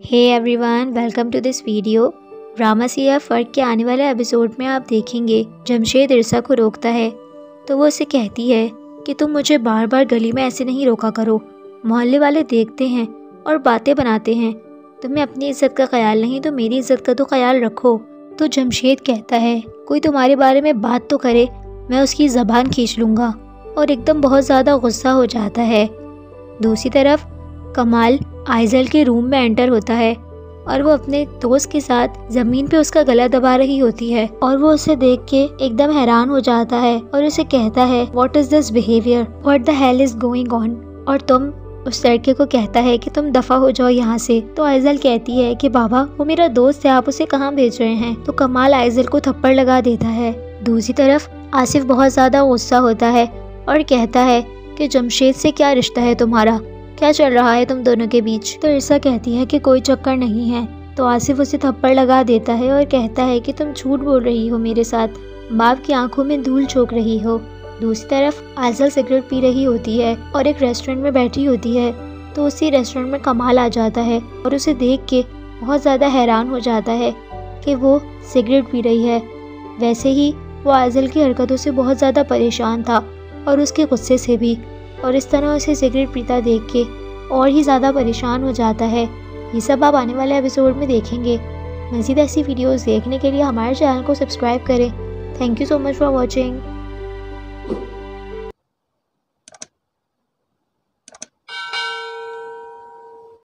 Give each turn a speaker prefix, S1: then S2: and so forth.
S1: Hey everyone welcome to this video drama Siya फ़र्क के आने वाले एपिसोड में आप देखेंगे जमशेद इरसा को रोकता है। तो वो उसे कहती है कि तुम मुझे बार बार गली में ऐसे नहीं रोका करो। मोहल्ले वाले देखते हैं और बातें बनाते हैं। तुम्हें अपनी इज़्ज़त का ख्याल नहीं तो मेरी इज़्ज़त का तो ख्याल रखो। तो जमशेद कहता है, कोई तुम्हारे बारे में बात तो करे, मैं उसकी ज़बान खींच लूँगा और एकदम बहुत ज़्यादा गुस्सा हो जाता है। दूसरी तरफ़, कमाल आइजल के रूम में एंटर होता है और वो अपने दोस्त के साथ ज़मीन पे उसका गला दबा रही होती है और वो उसे देख के एकदम हैरान हो जाता है और उसे कहता है what is this behaviour what the hell is going on और तुम उस लड़के को कहता है कि तुम दफ़ा हो जाओ यहाँ से। तो आइजल कहती है कि, बाबा, वो मेरा दोस्त है, आप उसे कहाँ भेज रहे हैं? तो कमाल आइजल को थप्पड़ लगा देता है। दूसरी तरफ़ आसिफ बहुत ज़्यादा गुस्सा होता है और कहता है कि, जमशेद से क्या रिश्ता है तुम्हारा? क्या चल रहा है तुम दोनों के बीच? तो इर्सा कहती है कि कोई चक्कर नहीं है। तो आसिफ उसे थप्पड़ लगा देता है और कहता है कि तुम झूठ बोल रही हो मेरे साथ। बाप की आँखों में धूल चोक रही हो। दूसरी तरफ़ आजल सिगरेट पी रही होती है और एक रेस्टोरेंट में बैठी होती है। तो उसी रेस्टोरेंट में कमाल आ जाता है और उसे देख के बहुत ज़्यादा हैरान हो जाता है कि वो सिगरेट पी रही है। वैसे ही वो आजल की हरकतों से बहुत ज़्यादा परेशान था और उसके गुस्से से भी। और इस तरह उसे सिगरेट पीता देख के और ही ज़्यादा परेशान हो जाता है। ये सब आप आने वाले एपिसोड में देखेंगे। मज़ीद ऐसी वीडियोस देखने के लिए हमारे चैनल को सब्सक्राइब करें। Thank you so much for watching